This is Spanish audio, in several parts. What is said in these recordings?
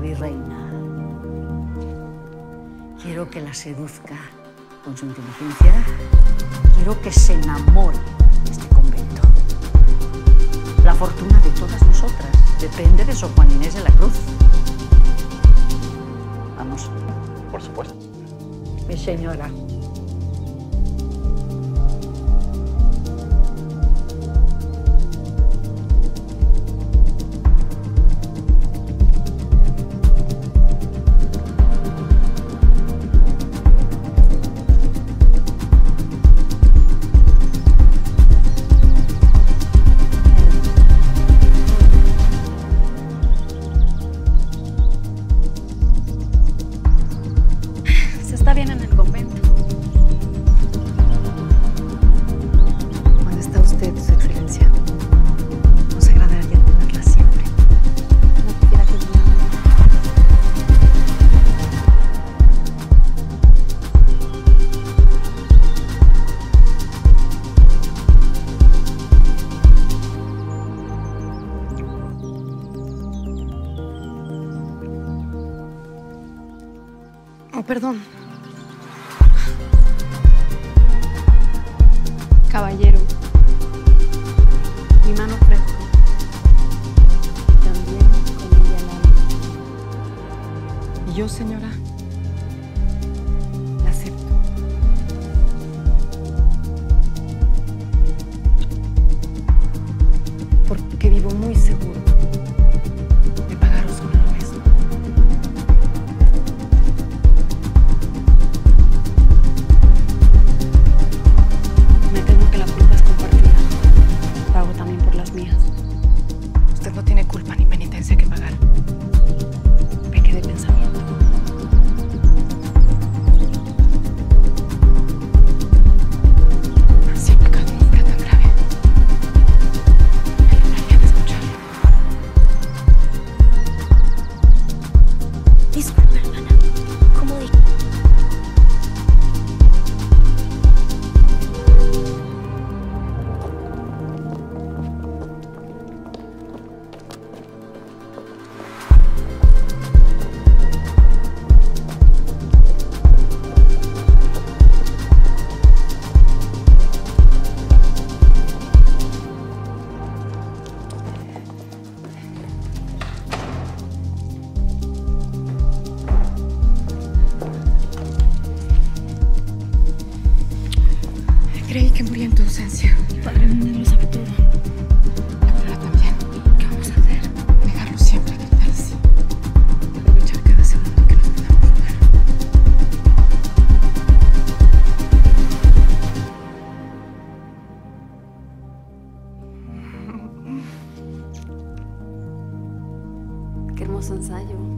virreina. Quiero que la seduzca con su inteligencia. Quiero que se enamore de este convento. La fortuna de todas nosotras depende de Sor Juan Inés de la Cruz. Vamos. Por supuesto. Mi señora. Oh, perdón. Caballero, mi mano fresca. También con ella la. ¿Y yo, señora? 不算早。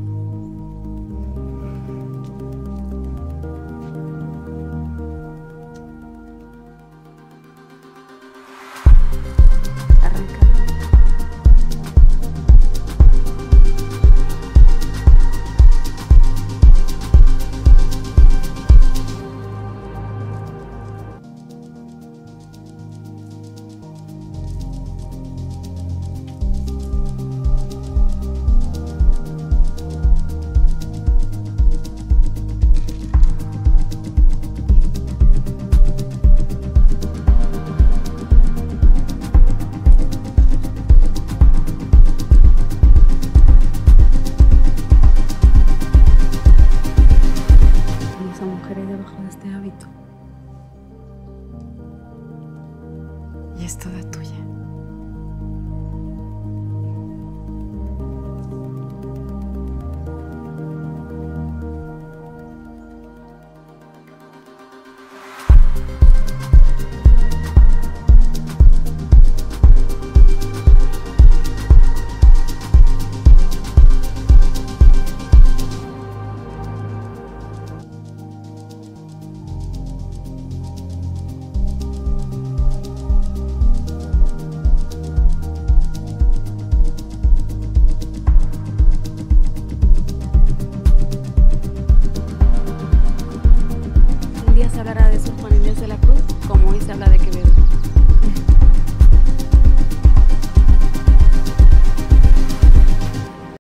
Se hablará de San Juan de la Cruz, como hoy se habla de Quevedo.